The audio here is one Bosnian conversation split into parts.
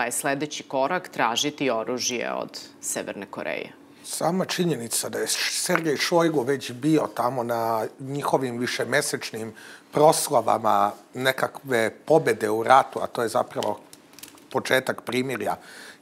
pa je sledeći korak tražiti oružje od Severne Koreje. Sama činjenica da je Sergej Šojgu već bio tamo na njihovim višemesečnim proslavama nekakve pobede u ratu, a to je zapravo početak primirja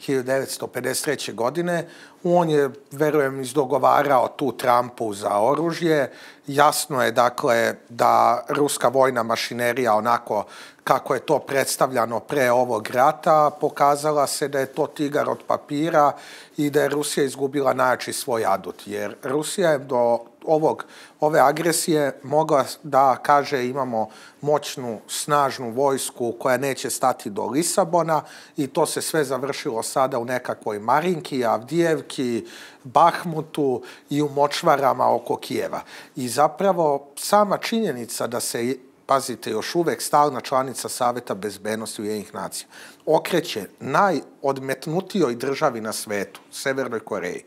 1953. godine. On je, verujem, izdogovarao tu Trumpu za oružje. Jasno je, dakle, da ruska vojna mašinerija, onako kako je to predstavljano pre ovog rata, pokazala se da je to tigar od papira i da je Rusija izgubila najjači svoj adut. Jer Rusija je do ovog, ove agresije mogla da kaže imamo moćnu, snažnu vojsku koja neće stati do Lisabona i to se sve završilo sada u nekakvoj Marinki, Avdijevki, Bahmutu i u močvarama oko Kijeva. I zapravo sama činjenica da se pazite, još uvek stalna članica Saveta bezbenosti Ujedinjenih nacija, okreće najodmetnutijoj državi na svetu, Severnoj Koreji,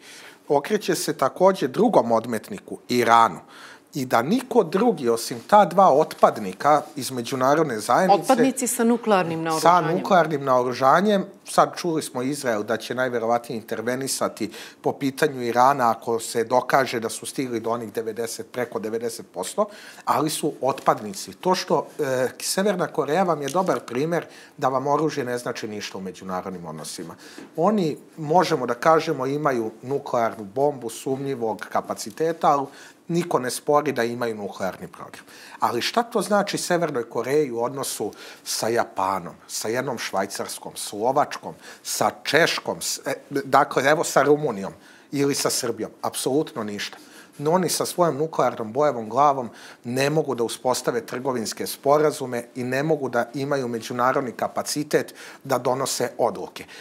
okreće se također drugom odmetniku, Iranu, i da niko drugi osim ta dva otpadnika iz međunarodne zajednice... Otpadnici sa nuklearnim naoružanjem. Sa nuklearnim naoružanjem. Sad čuli smo Izrael da će najverovatnije intervenisati po pitanju Irana ako se dokaže da su stigli do onih 90, preko 90%, ali su otpadnici. To što e, Severna Koreja vam je dobar primjer da vam oružje ne znači ništa u međunarodnim odnosima. Oni, možemo da kažemo, imaju nuklearnu bombu sumnjivog kapaciteta, ali niko ne spori da imaju nuklearni program. Ali šta to znači Severnoj Koreji u odnosu sa Japanom, sa jednom Švajcarskom, Slovačkom, sa Češkom, e, dakle, evo sa Rumunijom ili sa Srbijom? Apsolutno ništa no oni sa svojom nuklearnom bojevom glavom ne mogu da uspostave trgovinske sporazume i ne mogu da imaju međunarodni kapacitet da donose odluke.